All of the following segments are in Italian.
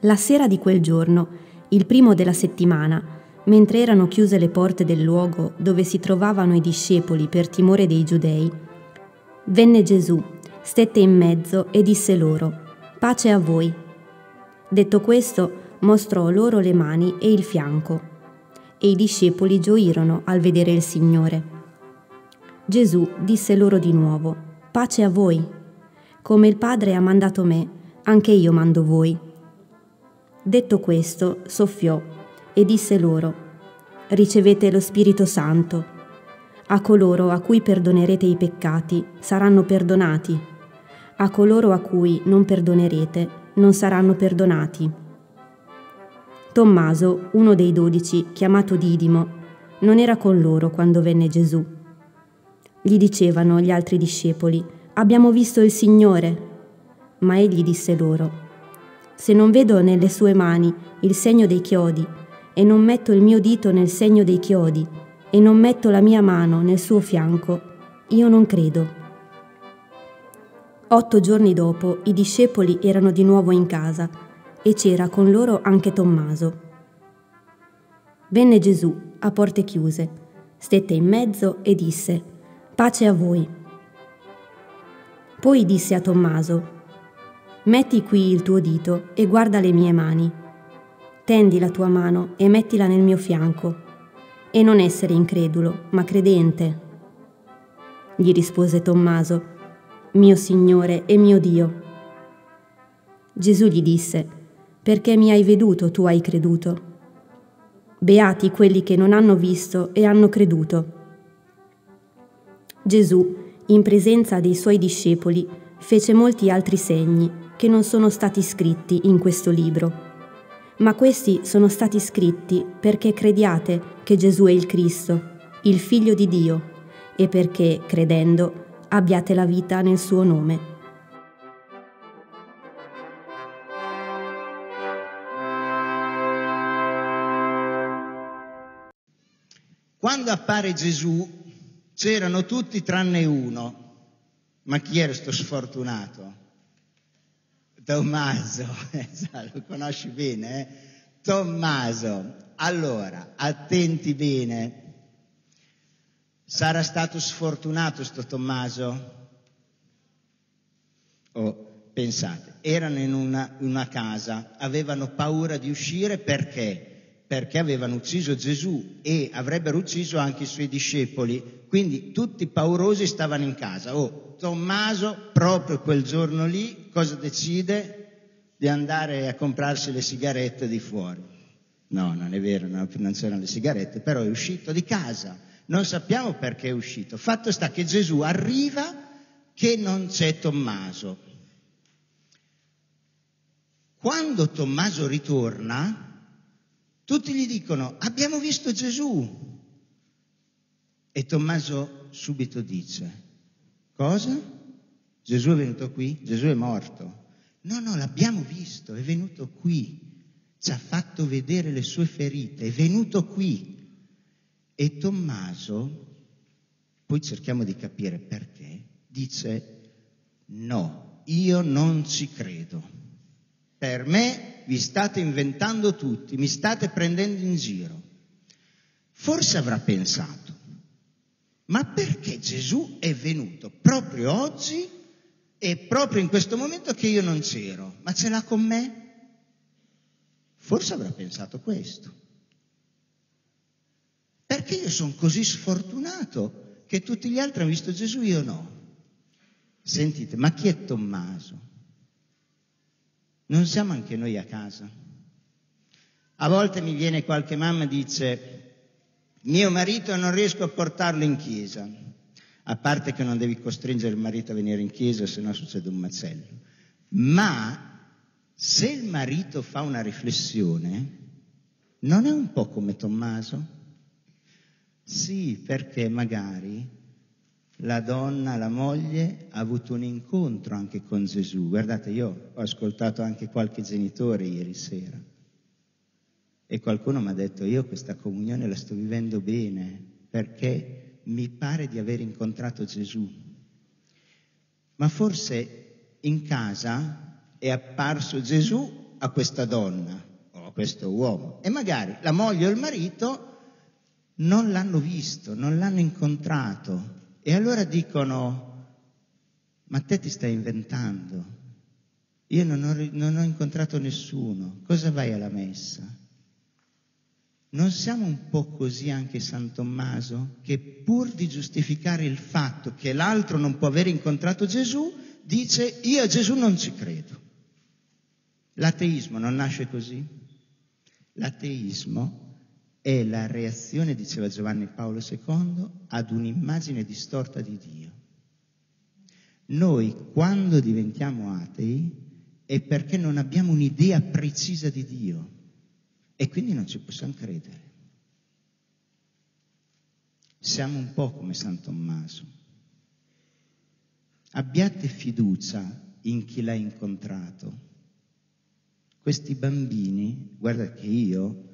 La sera di quel giorno, il primo della settimana, mentre erano chiuse le porte del luogo dove si trovavano i discepoli per timore dei giudei, venne Gesù, stette in mezzo e disse loro, Pace a voi. Detto questo, mostrò loro le mani e il fianco. E i discepoli gioirono al vedere il Signore. Gesù disse loro di nuovo, Pace a voi. Come il Padre ha mandato me, anche io mando voi. Detto questo, soffiò e disse loro, Ricevete lo Spirito Santo. A coloro a cui perdonerete i peccati saranno perdonati, a coloro a cui non perdonerete non saranno perdonati. Tommaso, uno dei dodici, chiamato Didimo, non era con loro quando venne Gesù. Gli dicevano gli altri discepoli, abbiamo visto il Signore. Ma egli disse loro, se non vedo nelle sue mani il segno dei chiodi, e non metto il mio dito nel segno dei chiodi, e non metto la mia mano nel suo fianco, io non credo. Otto giorni dopo i discepoli erano di nuovo in casa e c'era con loro anche Tommaso. Venne Gesù a porte chiuse, stette in mezzo e disse, Pace a voi. Poi disse a Tommaso, Metti qui il tuo dito e guarda le mie mani. Tendi la tua mano e mettila nel mio fianco. E non essere incredulo, ma credente. Gli rispose Tommaso, Mio Signore e mio Dio. Gesù gli disse, perché mi hai veduto tu hai creduto. Beati quelli che non hanno visto e hanno creduto. Gesù, in presenza dei suoi discepoli, fece molti altri segni che non sono stati scritti in questo libro. Ma questi sono stati scritti perché crediate che Gesù è il Cristo, il Figlio di Dio, e perché, credendo, abbiate la vita nel suo nome. Quando appare Gesù c'erano tutti tranne uno. Ma chi era sto sfortunato? Tommaso, lo conosci bene, eh? Tommaso. Allora, attenti bene. Sarà stato sfortunato sto Tommaso? Oh, pensate, erano in una, una casa, avevano paura di uscire perché? Perché avevano ucciso Gesù e avrebbero ucciso anche i suoi discepoli. Quindi tutti paurosi stavano in casa. Oh, Tommaso, proprio quel giorno lì, cosa decide? Di andare a comprarsi le sigarette di fuori. No, non è vero, no, non c'erano le sigarette, però è uscito di casa. Non sappiamo perché è uscito. Fatto sta che Gesù arriva che non c'è Tommaso. Quando Tommaso ritorna, tutti gli dicono, abbiamo visto Gesù. E Tommaso subito dice, cosa? Gesù è venuto qui? Gesù è morto. No, no, l'abbiamo visto, è venuto qui, ci ha fatto vedere le sue ferite, è venuto qui. E Tommaso, poi cerchiamo di capire perché, dice, no, io non ci credo. Per me vi state inventando tutti, mi state prendendo in giro. Forse avrà pensato, ma perché Gesù è venuto proprio oggi e proprio in questo momento che io non c'ero? Ma ce l'ha con me? Forse avrà pensato questo. Perché io sono così sfortunato che tutti gli altri hanno visto Gesù, io no? Sentite, ma chi è Tommaso? Non siamo anche noi a casa. A volte mi viene qualche mamma e dice, mio marito non riesco a portarlo in chiesa, a parte che non devi costringere il marito a venire in chiesa, se no succede un macello. Ma se il marito fa una riflessione, non è un po' come Tommaso? Sì, perché magari la donna, la moglie, ha avuto un incontro anche con Gesù. Guardate, io ho ascoltato anche qualche genitore ieri sera e qualcuno mi ha detto io questa comunione la sto vivendo bene perché mi pare di aver incontrato Gesù. ma forse in casa è apparso Gesù a questa donna o a questo uomo e magari la moglie o il marito non l'hanno visto, non l'hanno incontrato e allora dicono ma te ti stai inventando, io non ho, non ho incontrato nessuno, cosa vai alla messa? Non siamo un po' così anche San Tommaso, che pur di giustificare il fatto che l'altro non può aver incontrato Gesù, dice io a Gesù non ci credo. L'ateismo non nasce così? L'ateismo è la reazione, diceva Giovanni Paolo II, ad un'immagine distorta di Dio. Noi quando diventiamo atei è perché non abbiamo un'idea precisa di Dio e quindi non ci possiamo credere. Siamo un po' come San Tommaso. Abbiate fiducia in chi l'ha incontrato. Questi bambini, guarda che io,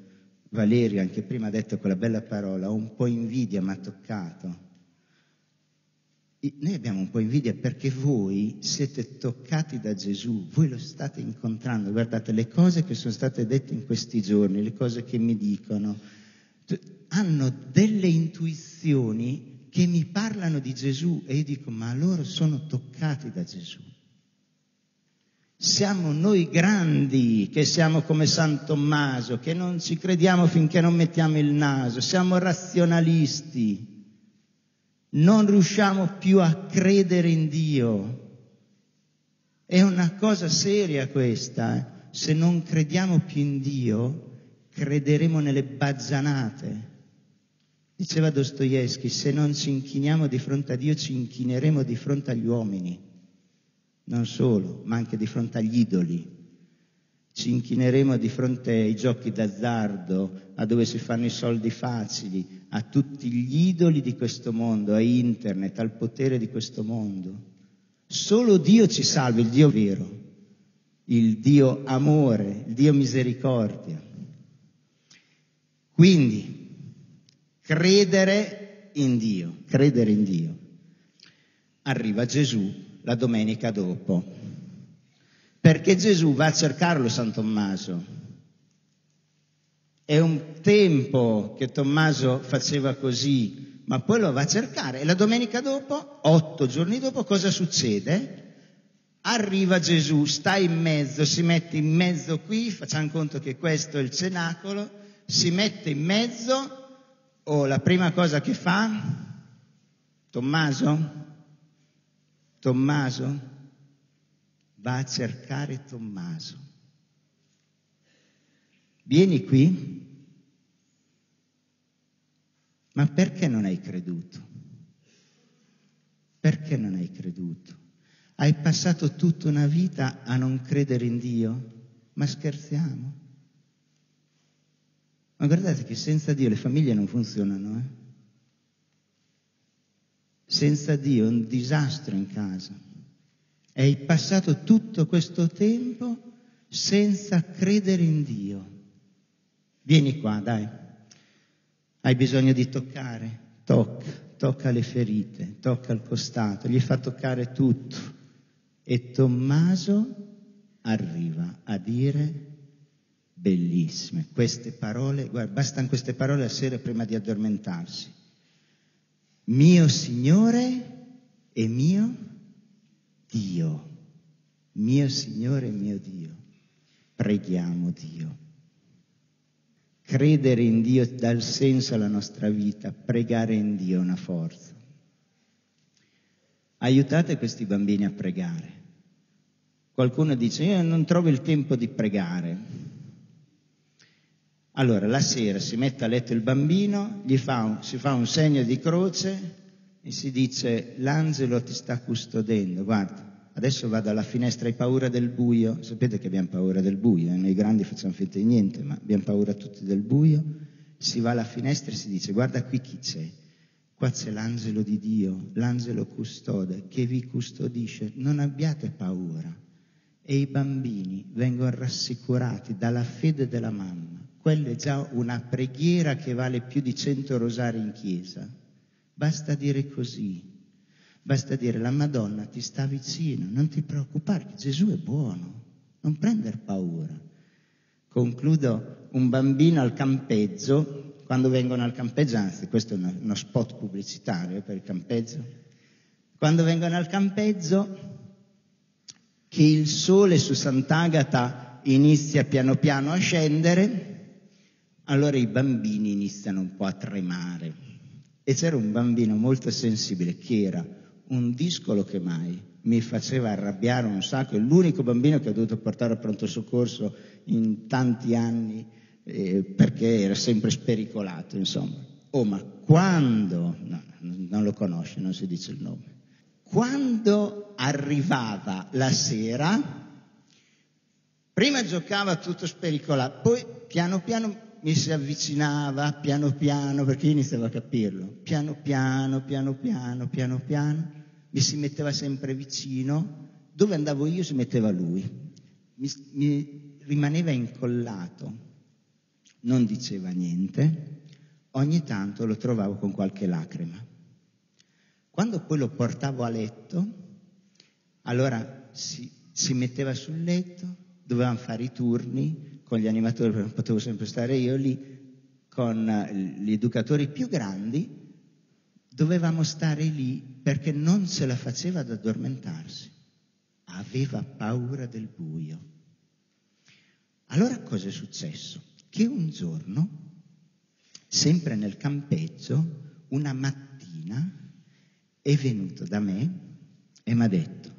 Valerio anche prima ha detto quella bella parola, ho un po' invidia, mi ha toccato. Noi abbiamo un po' invidia perché voi siete toccati da Gesù, voi lo state incontrando. Guardate, le cose che sono state dette in questi giorni, le cose che mi dicono, hanno delle intuizioni che mi parlano di Gesù e io dico, ma loro sono toccati da Gesù. Siamo noi grandi che siamo come San Tommaso, che non ci crediamo finché non mettiamo il naso, siamo razionalisti non riusciamo più a credere in Dio. È una cosa seria questa. Eh? Se non crediamo più in Dio, crederemo nelle bazzanate. Diceva Dostoevsky, se non ci inchiniamo di fronte a Dio, ci inchineremo di fronte agli uomini. Non solo, ma anche di fronte agli idoli. Ci inchineremo di fronte ai giochi d'azzardo, a dove si fanno i soldi facili, a tutti gli idoli di questo mondo, a internet, al potere di questo mondo. Solo Dio ci salva, il Dio vero, il Dio amore, il Dio misericordia. Quindi, credere in Dio, credere in Dio. Arriva Gesù la domenica dopo perché Gesù va a cercarlo San Tommaso. È un tempo che Tommaso faceva così, ma poi lo va a cercare. E la domenica dopo, otto giorni dopo, cosa succede? Arriva Gesù, sta in mezzo, si mette in mezzo qui, facciamo conto che questo è il cenacolo, si mette in mezzo, o oh, la prima cosa che fa, Tommaso, Tommaso, va a cercare Tommaso. Vieni qui, ma perché non hai creduto? Perché non hai creduto? Hai passato tutta una vita a non credere in Dio? Ma scherziamo? Ma guardate che senza Dio le famiglie non funzionano, eh? Senza Dio è un disastro in casa. Hai passato tutto questo tempo senza credere in Dio. Vieni qua, dai. Hai bisogno di toccare? Tocca, tocca le ferite, tocca il costato, gli fa toccare tutto. E Tommaso arriva a dire bellissime queste parole, guarda, bastano queste parole a sera prima di addormentarsi. Mio Signore e mio Dio, mio Signore e mio Dio. Preghiamo Dio. Credere in Dio dà il senso alla nostra vita, pregare in Dio è una forza. Aiutate questi bambini a pregare. Qualcuno dice, io non trovo il tempo di pregare. Allora, la sera si mette a letto il bambino, fa un, si fa un segno di croce e si dice l'angelo ti sta custodendo, guarda, adesso vado alla finestra, hai paura del buio, sapete che abbiamo paura del buio, eh? noi grandi facciamo finta di niente, ma abbiamo paura tutti del buio, si va alla finestra e si dice guarda qui chi c'è, qua c'è l'angelo di Dio, l'angelo custode che vi custodisce, non abbiate paura. E i bambini vengono rassicurati dalla fede della mamma. Quella è già una preghiera che vale più di cento rosari in chiesa. Basta dire così. Basta dire la Madonna ti sta vicino, non ti preoccupare, Gesù è buono, non prendere paura. Concludo, un bambino al campeggio, quando vengono al campeggio, anzi questo è uno, uno spot pubblicitario per il campeggio, quando vengono al campeggio che il sole su Sant'Agata inizia piano piano a scendere, allora i bambini iniziano un po' a tremare. E c'era un bambino molto sensibile che era un discolo che mai mi faceva arrabbiare un sacco, è l'unico bambino che ho dovuto portare al pronto soccorso in tanti anni eh, perché era sempre spericolato, insomma. Oh, ma quando, no, non lo conosce, non si dice il nome, quando arrivava la sera, prima giocava tutto spericolato, poi piano piano mi si avvicinava, piano piano, perché io iniziavo a capirlo, piano piano, piano piano, piano piano, mi si metteva sempre vicino, dove andavo io si metteva lui, mi, mi rimaneva incollato, non diceva niente, ogni tanto lo trovavo con qualche lacrima. Quando poi lo portavo a letto, allora si, si metteva sul letto, dovevamo fare i turni con gli animatori, non potevo sempre stare io lì, con eh, gli educatori più grandi, dovevamo stare lì perché non se la faceva ad addormentarsi, aveva paura del buio. Allora cosa è successo? Che un giorno, sempre nel campeggio, una mattina è venuto da me e mi ha detto,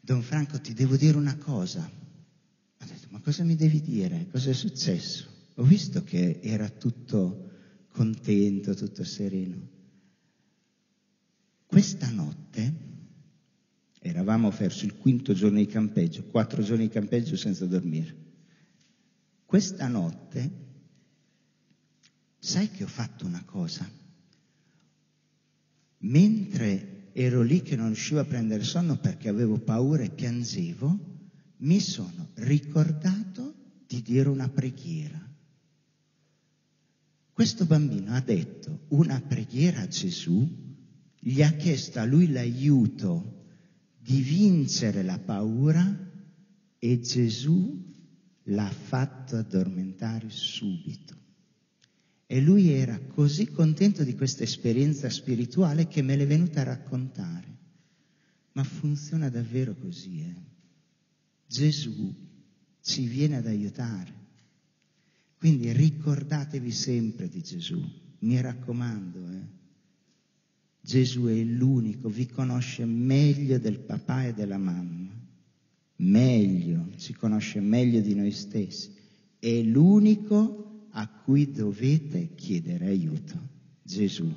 Don Franco ti devo dire una cosa. Ma cosa mi devi dire? Cosa è successo? Ho visto che era tutto contento, tutto sereno. Questa notte eravamo verso il quinto giorno di campeggio, quattro giorni di campeggio senza dormire. Questa notte, sai che ho fatto una cosa? Mentre ero lì che non riuscivo a prendere sonno perché avevo paura e piangevo, mi sono ricordato di dire una preghiera. Questo bambino ha detto una preghiera a Gesù, gli ha chiesto a lui l'aiuto di vincere la paura e Gesù l'ha fatto addormentare subito. E lui era così contento di questa esperienza spirituale che me l'è venuta a raccontare. Ma funziona davvero così, eh? Gesù ci viene ad aiutare. Quindi ricordatevi sempre di Gesù, mi raccomando. Eh. Gesù è l'unico, vi conosce meglio del papà e della mamma, meglio, ci conosce meglio di noi stessi. È l'unico a cui dovete chiedere aiuto, Gesù.